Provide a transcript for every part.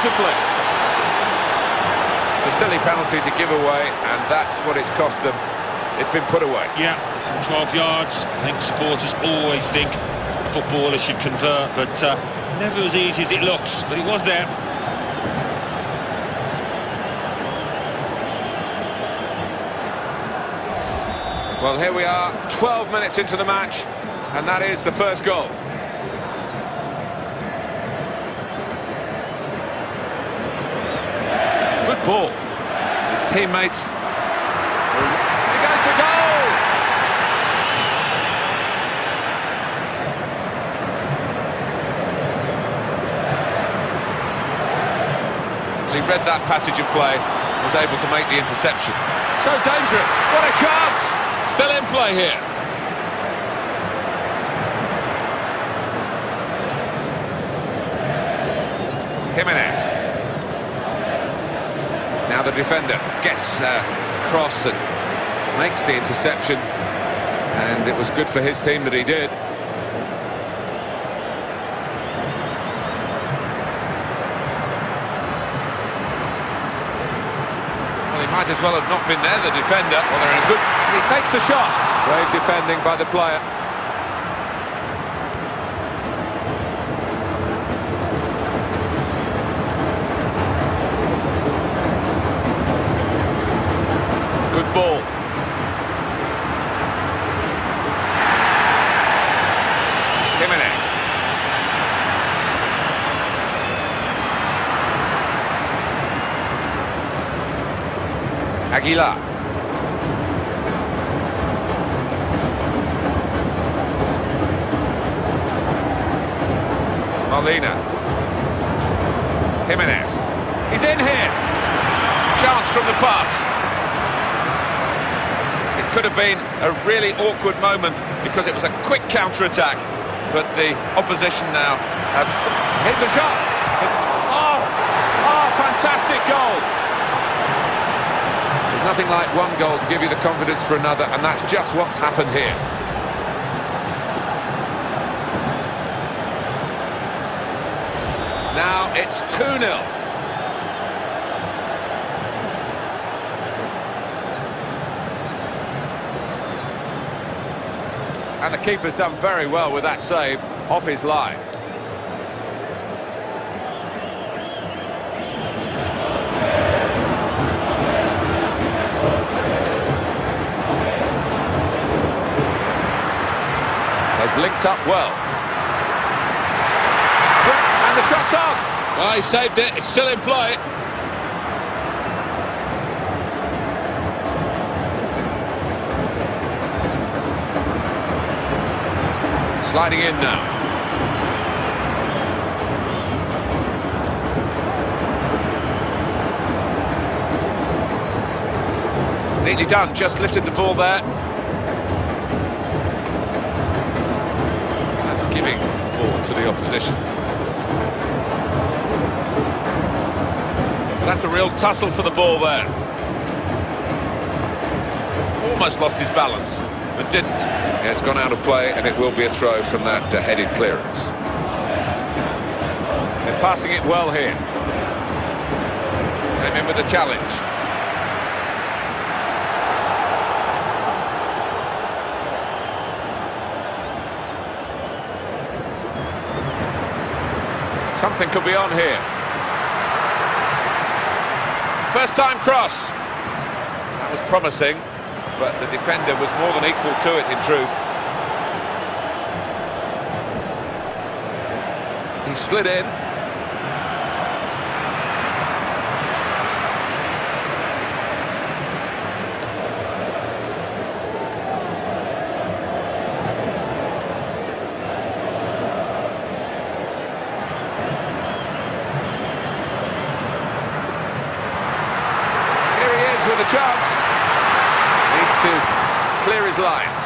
beautifully. The silly penalty to give away, and that's what it's cost them. It's been put away. Yeah, from 12 yards. I think supporters always think a footballer should convert, but uh, never as easy as it looks. But it was there. Well, here we are, 12 minutes into the match, and that is the first goal. Ball. His teammates... He goes for goal! Well, he read that passage of play, was able to make the interception. So dangerous. What a chance! Still in play here. Jimenez. The defender gets uh, across and makes the interception. And it was good for his team that he did. Well, he might as well have not been there, the defender. Well, they're in a good... He takes the shot. Brave defending by the player. Ball. Jimenez. Aguilar. Molina. Jimenez. He's in here. Chance from the pass. Could have been a really awkward moment because it was a quick counter-attack. But the opposition now have... Here's a shot. Oh, oh, fantastic goal. There's nothing like one goal to give you the confidence for another, and that's just what's happened here. Now it's 2-0. And the keeper's done very well with that save off his line. They've linked up well. And the shot's on. Well, he saved it. It's still in play. Sliding in now. Neatly done, just lifted the ball there. That's giving ball to the opposition. That's a real tussle for the ball there. Almost lost his balance, but didn't. It's gone out of play, and it will be a throw from that uh, headed clearance. They're passing it well here. Came in with the challenge. Something could be on here. First time cross. That was promising, but the defender was more than equal to it in truth. He slid in. Here he is with a chance. His lines.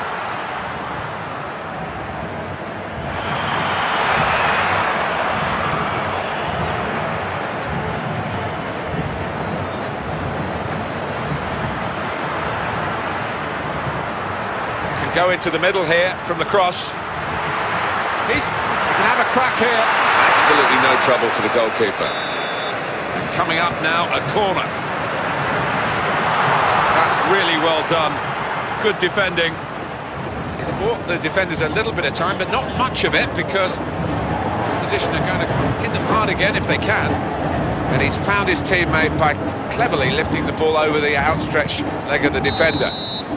Can go into the middle here from the cross. He's he can have a crack here. Absolutely no trouble for the goalkeeper. coming up now, a corner. That's really well done. Good defending. It's bought the defenders a little bit of time, but not much of it, because the opposition are going to hit them hard again if they can. And he's found his teammate by cleverly lifting the ball over the outstretched leg of the defender.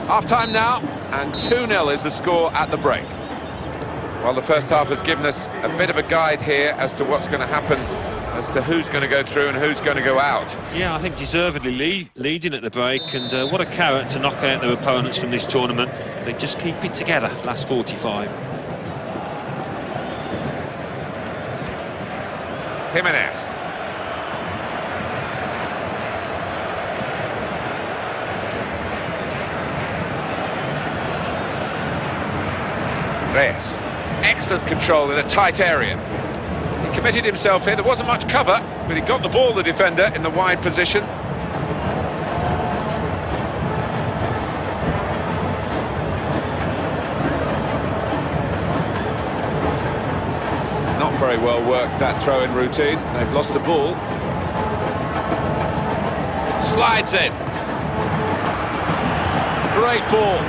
Half-time now, and 2-0 is the score at the break. Well, the first half has given us a bit of a guide here as to what's going to happen, as to who's going to go through and who's going to go out. Yeah, I think deservedly lead, leading at the break, and uh, what a carrot to knock out their opponents from this tournament. They just keep it together, last 45. Jimenez. Reyes. Excellent control in a tight area. He committed himself here. There wasn't much cover, but he got the ball, the defender, in the wide position. Not very well worked, that throw-in routine. They've lost the ball. Slides in. Great ball.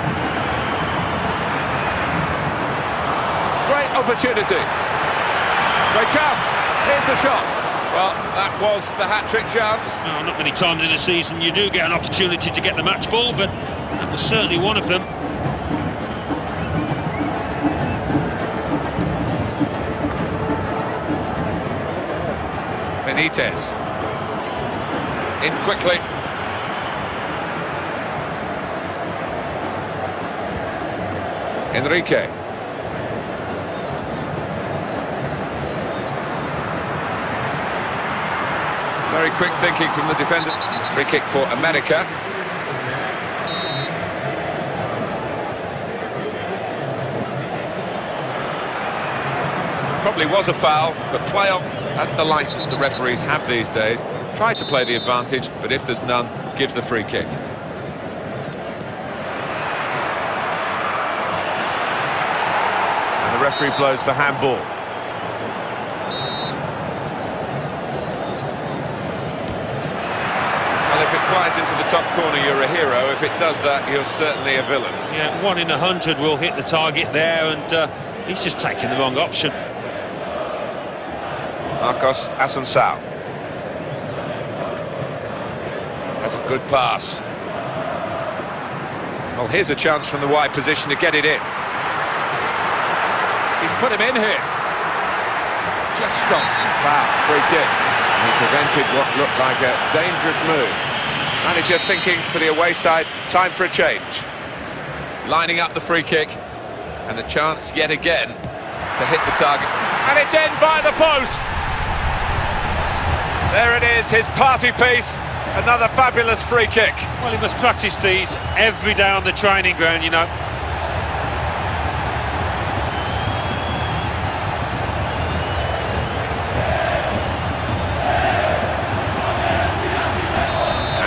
Great opportunity. Great chance. Here's the shot. Well, that was the hat-trick chance. No, not many times in a season you do get an opportunity to get the match ball, but that was certainly one of them. Benitez. In quickly. Enrique. Very quick thinking from the defender. Free kick for America. Probably was a foul, but play on. That's the licence the referees have these days. Try to play the advantage, but if there's none, give the free kick. And the referee blows for handball. Flies into the top corner, you're a hero. If it does that, you're certainly a villain. Yeah, one in a hundred will hit the target there, and uh, he's just taking the wrong option. Marcos Assunção. That's a good pass. Well, here's a chance from the wide position to get it in. He's put him in here. Just stop. Foul, free kick. And he prevented what looked like a dangerous move. Manager thinking for the away side, time for a change. Lining up the free kick. And the chance yet again to hit the target. And it's in via the post. There it is, his party piece. Another fabulous free kick. Well, he must practice these every day on the training ground, you know.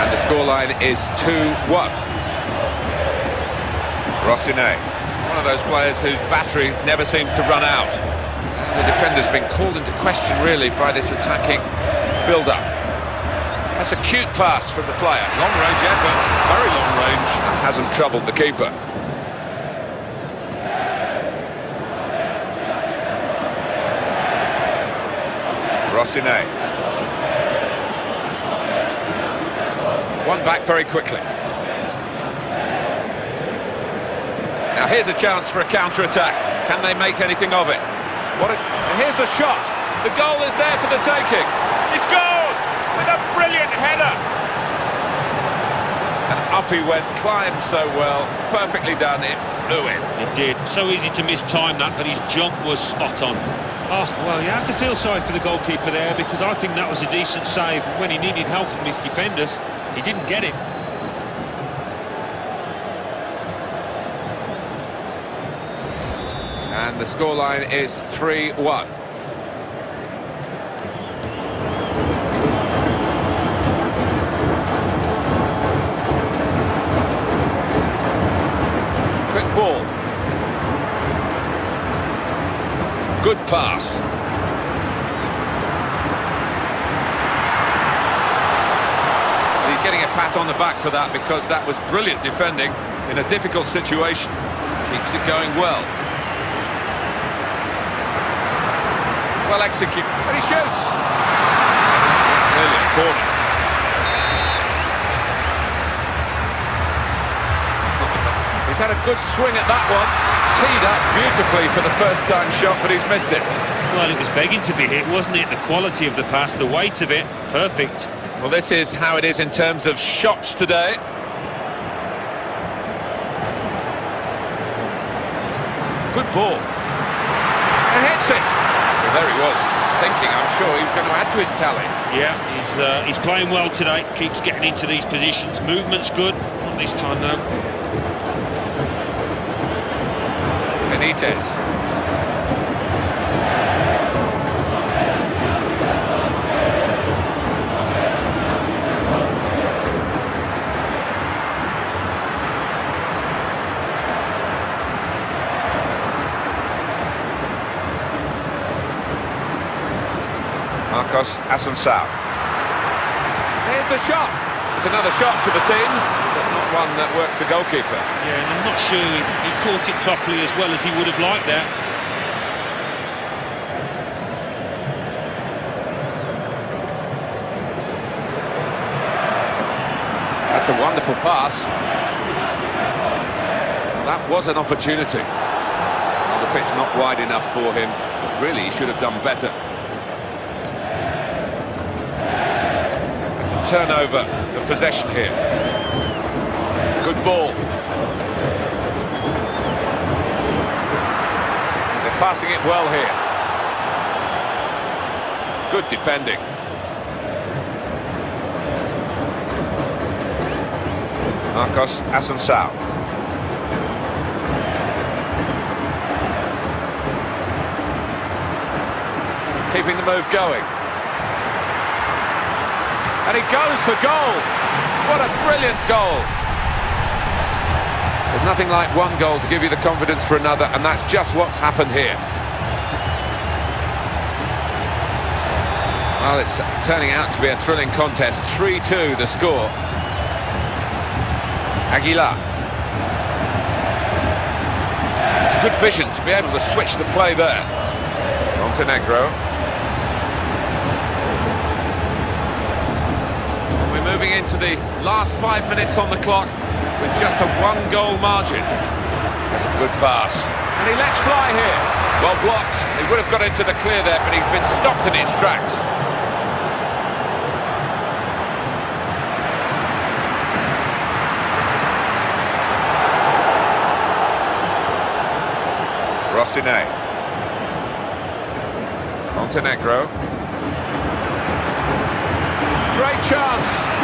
And scoreline is 2-1. Rossinet, one of those players whose battery never seems to run out. And the defender's been called into question, really, by this attacking build-up. That's a cute pass from the player. Long range effort, very long range. And hasn't troubled the keeper. Rossinet. One back very quickly. Now here's a chance for a counter-attack. Can they make anything of it? What a... and here's the shot. The goal is there for the taking. He scored with a brilliant header. And up he went, climbed so well, perfectly done, it flew in. It did. So easy to miss time that, but his jump was spot on. Oh, well, you have to feel sorry for the goalkeeper there because I think that was a decent save. When he needed help from his defenders, he didn't get it. And the scoreline is 3-1. Quick ball. Good pass. Pat on the back for that because that was brilliant defending in a difficult situation. Keeps it going well. Well executed. And he shoots. Clearly a corner. He's had a good swing at that one. Teed up beautifully for the first time shot, but he's missed it. Well, it was begging to be hit, wasn't it? The quality of the pass, the weight of it, perfect. Well, this is how it is in terms of shots today. Good ball. And hits it. Well, there he was, thinking, I'm sure, he was going to add to his tally. Yeah, he's uh, he's playing well today. Keeps getting into these positions. Movement's good. Not this time though. Benitez. Marcos Assunção. Here's the shot. It's another shot for the team, but not one that works the goalkeeper. Yeah, and I'm not sure he, he caught it properly as well as he would have liked that. That's a wonderful pass. That was an opportunity. Well, the pitch not wide enough for him, but really he should have done better. Turnover of possession here. Good ball. They're passing it well here. Good defending. Marcos Assunção. Keeping the move going. And he goes for goal. What a brilliant goal. There's nothing like one goal to give you the confidence for another, and that's just what's happened here. Well, it's turning out to be a thrilling contest. 3-2 the score. Aguilar. It's good vision to be able to switch the play there. Montenegro. Into the last five minutes on the clock with just a one-goal margin. That's a good pass. And he lets fly here. Well blocked. He would have got into the clear there, but he's been stopped in his tracks. Rossine. Montenegro. Great chance.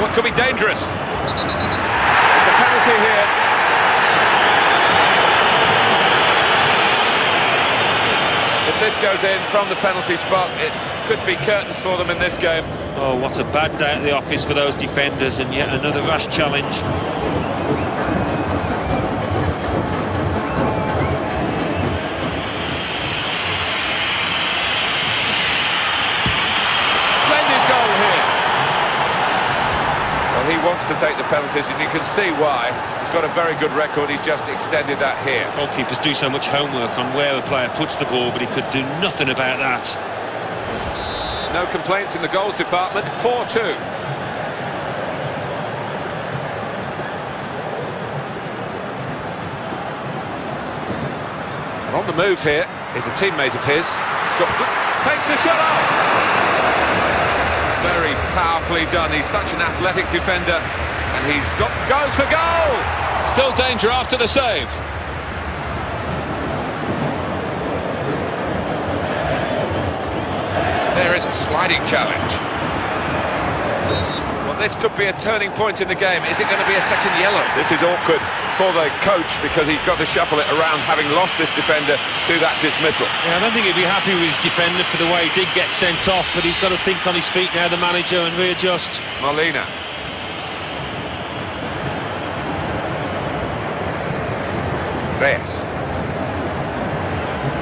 What could be dangerous? It's a penalty here. If this goes in from the penalty spot, it could be curtains for them in this game. Oh, what a bad day at the office for those defenders, and yet another rash challenge. To take the penalties, and you can see why. He's got a very good record. He's just extended that here. Goalkeepers do so much homework on where a player puts the ball, but he could do nothing about that. No complaints in the goals department. 4-2. On the move here is a teammate of his. Got takes the shot off. Very powerfully done. He's such an athletic defender, and he's got goes for goal. Still danger after the save. There is a sliding challenge. Well, this could be a turning point in the game. Is it going to be a second yellow? This is awkward for the coach because he's got to shuffle it around, having lost this defender to that dismissal. Yeah, I don't think he'd be happy with his defender for the way he did get sent off, but he's got to think on his feet now, the manager, and readjust. Molina. Reyes.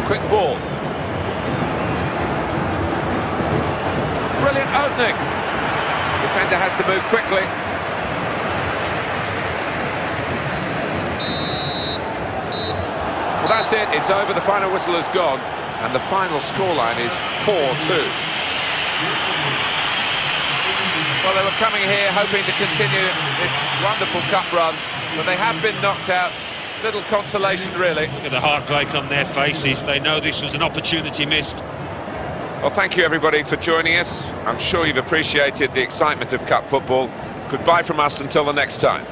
Quick ball. Brilliant opening. Defender has to move quickly. Well, that's it. It's over. The final whistle has gone. And the final scoreline is 4-2. Well, they were coming here hoping to continue this wonderful cup run, but they have been knocked out. Little consolation, really. Look at the heartbreak on their faces. They know this was an opportunity missed. Well, thank you, everybody, for joining us. I'm sure you've appreciated the excitement of cup football. Goodbye from us until the next time.